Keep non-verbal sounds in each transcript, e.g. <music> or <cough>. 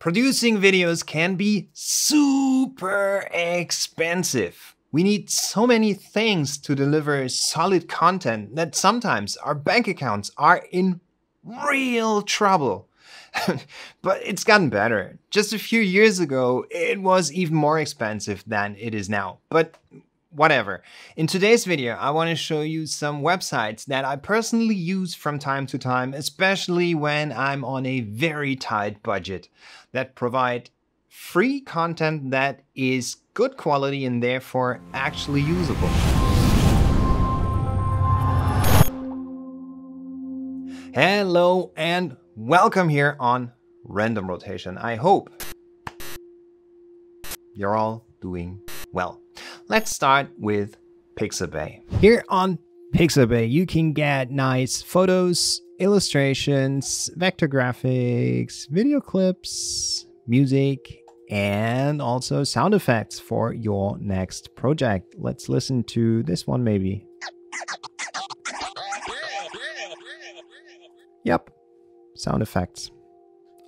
Producing videos can be super expensive. We need so many things to deliver solid content that sometimes our bank accounts are in real trouble. <laughs> but it's gotten better. Just a few years ago, it was even more expensive than it is now. But whatever. In today's video, I want to show you some websites that I personally use from time to time, especially when I'm on a very tight budget, that provide free content that is good quality and therefore actually usable. Hello and welcome here on Random Rotation. I hope you're all doing well. Let's start with Pixabay. Here on Pixabay, you can get nice photos, illustrations, vector graphics, video clips, music, and also sound effects for your next project. Let's listen to this one maybe. Yep, sound effects.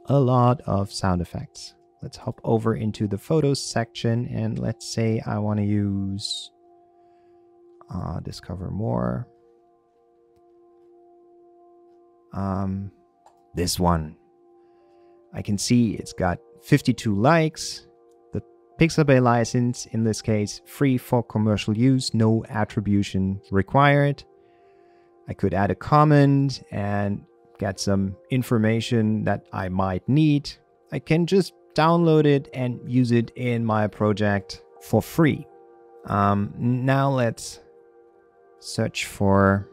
A lot of sound effects. Let's hop over into the photos section and let's say I want to use uh, discover more. Um, this one. I can see it's got 52 likes. The Pixabay license, in this case, free for commercial use, no attribution required. I could add a comment and get some information that I might need. I can just download it and use it in my project for free. Um, now let's search for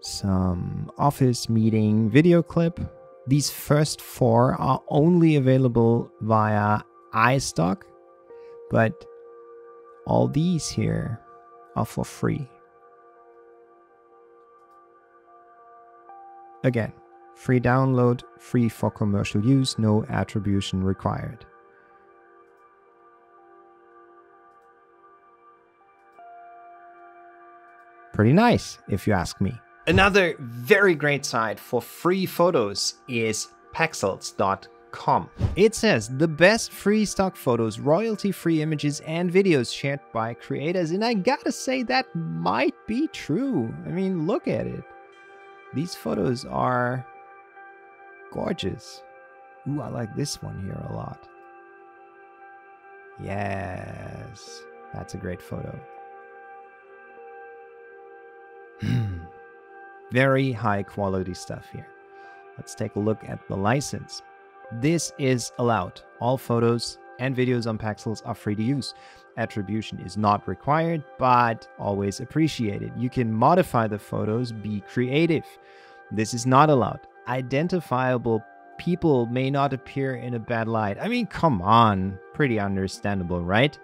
some office meeting video clip. These first four are only available via iStock, but all these here are for free. Again, Free download, free for commercial use, no attribution required. Pretty nice, if you ask me. Another very great site for free photos is pexels.com. It says the best free stock photos, royalty free images, and videos shared by creators. And I gotta say, that might be true. I mean, look at it. These photos are gorgeous. Ooh, I like this one here a lot. Yes, that's a great photo. Hmm. Very high quality stuff here. Let's take a look at the license. This is allowed. All photos and videos on Pexels are free to use. Attribution is not required, but always appreciated. You can modify the photos, be creative. This is not allowed identifiable people may not appear in a bad light. I mean, come on. Pretty understandable, right?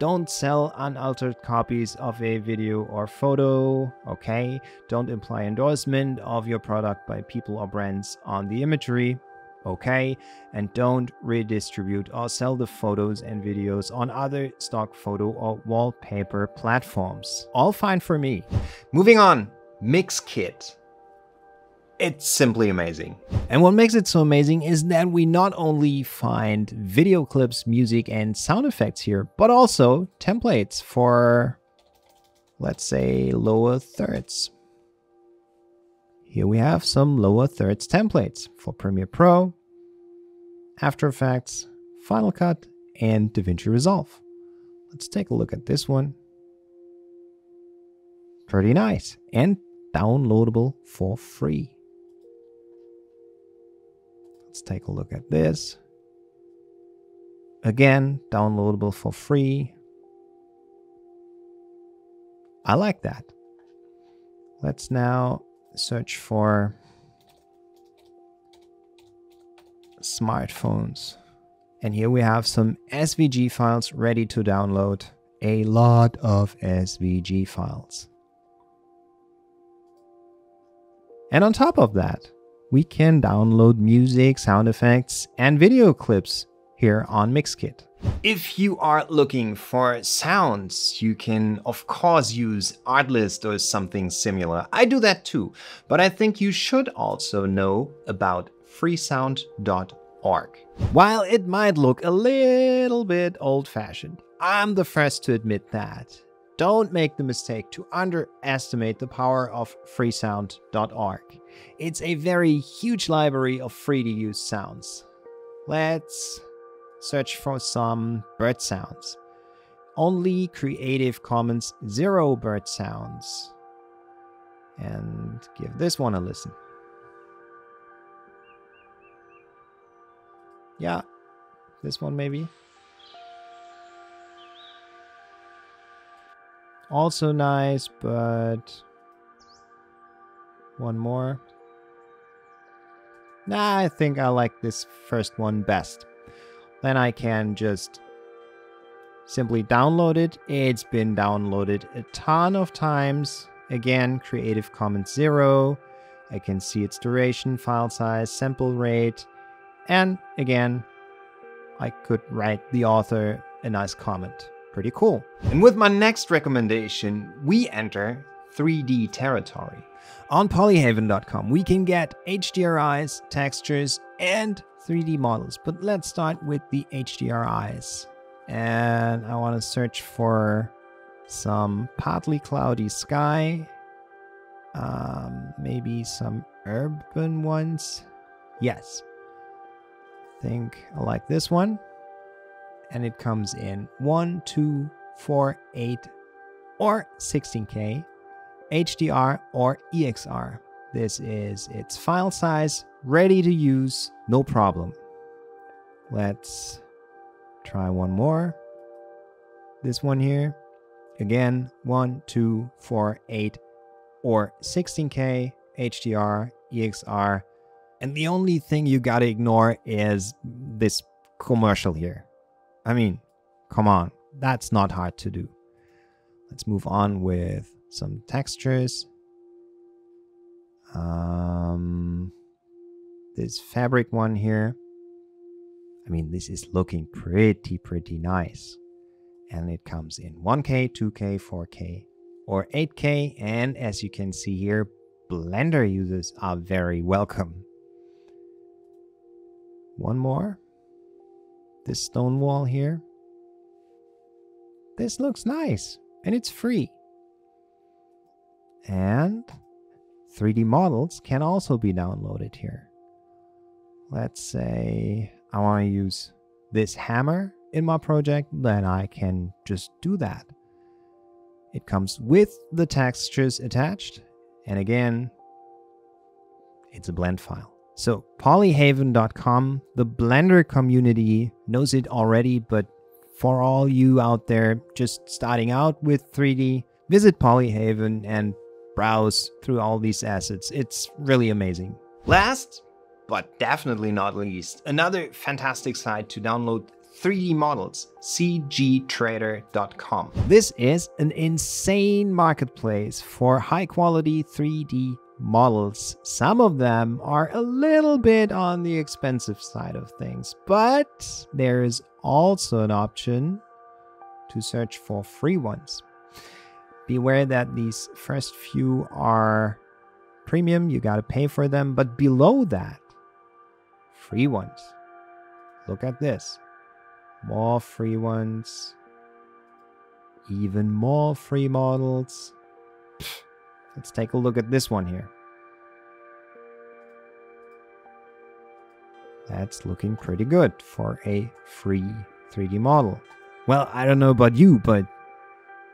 Don't sell unaltered copies of a video or photo, okay? Don't imply endorsement of your product by people or brands on the imagery, okay? And don't redistribute or sell the photos and videos on other stock photo or wallpaper platforms. All fine for me. Moving on, Mixkit. It's simply amazing. And what makes it so amazing is that we not only find video clips, music, and sound effects here, but also templates for, let's say, lower thirds. Here we have some lower thirds templates for Premiere Pro, After Effects, Final Cut, and DaVinci Resolve. Let's take a look at this one. Pretty nice and downloadable for free. Let's take a look at this. Again, downloadable for free. I like that. Let's now search for smartphones. And here we have some SVG files ready to download. A lot of SVG files. And on top of that, we can download music, sound effects, and video clips here on Mixkit. If you are looking for sounds, you can of course use Artlist or something similar. I do that too, but I think you should also know about freesound.org. While it might look a little bit old fashioned, I'm the first to admit that. Don't make the mistake to underestimate the power of freesound.org. It's a very huge library of free to use sounds. Let's search for some bird sounds. Only Creative Commons Zero bird sounds. And give this one a listen. Yeah, this one maybe. Also nice, but one more. Nah, I think I like this first one best. Then I can just simply download it. It's been downloaded a ton of times. Again, Creative Commons Zero. I can see its duration, file size, sample rate. And again, I could write the author a nice comment. Pretty cool. And with my next recommendation, we enter 3D territory. On polyhaven.com, we can get HDRIs, textures, and 3D models. But let's start with the HDRIs. And I want to search for some partly cloudy sky. Um, maybe some urban ones. Yes. I think I like this one. And it comes in 1, 2, 4, 8, or 16K HDR or EXR. This is its file size, ready to use, no problem. Let's try one more. This one here. Again, 1, 2, 4, 8, or 16K HDR, EXR. And the only thing you gotta ignore is this commercial here. I mean, come on, that's not hard to do. Let's move on with some textures. Um, this fabric one here. I mean, this is looking pretty, pretty nice. And it comes in 1K, 2K, 4K, or 8K. And as you can see here, Blender users are very welcome. One more. This stone wall here. This looks nice and it's free. And 3D models can also be downloaded here. Let's say I want to use this hammer in my project, then I can just do that. It comes with the textures attached. And again, it's a blend file. So polyhaven.com, the Blender community knows it already, but for all you out there just starting out with 3D, visit Polyhaven and browse through all these assets. It's really amazing. Last, but definitely not least, another fantastic site to download 3D models, cgtrader.com. This is an insane marketplace for high quality 3D models. Some of them are a little bit on the expensive side of things, but there is also an option to search for free ones. Beware that these first few are premium, you gotta pay for them, but below that, free ones. Look at this. More free ones. Even more free models. Let's take a look at this one here. That's looking pretty good for a free 3D model. Well, I don't know about you, but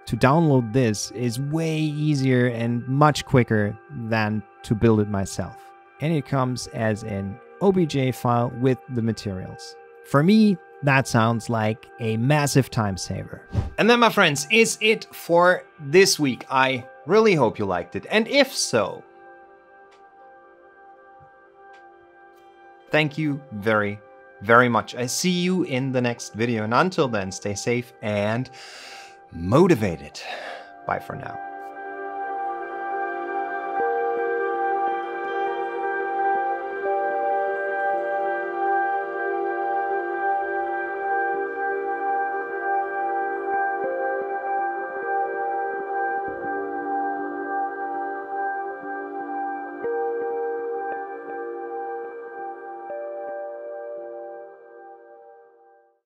to download this is way easier and much quicker than to build it myself. And it comes as an OBJ file with the materials. For me, that sounds like a massive time saver. And then, my friends, is it for this week. I really hope you liked it. And if so, thank you very, very much. I see you in the next video. And until then, stay safe and motivated. Bye for now.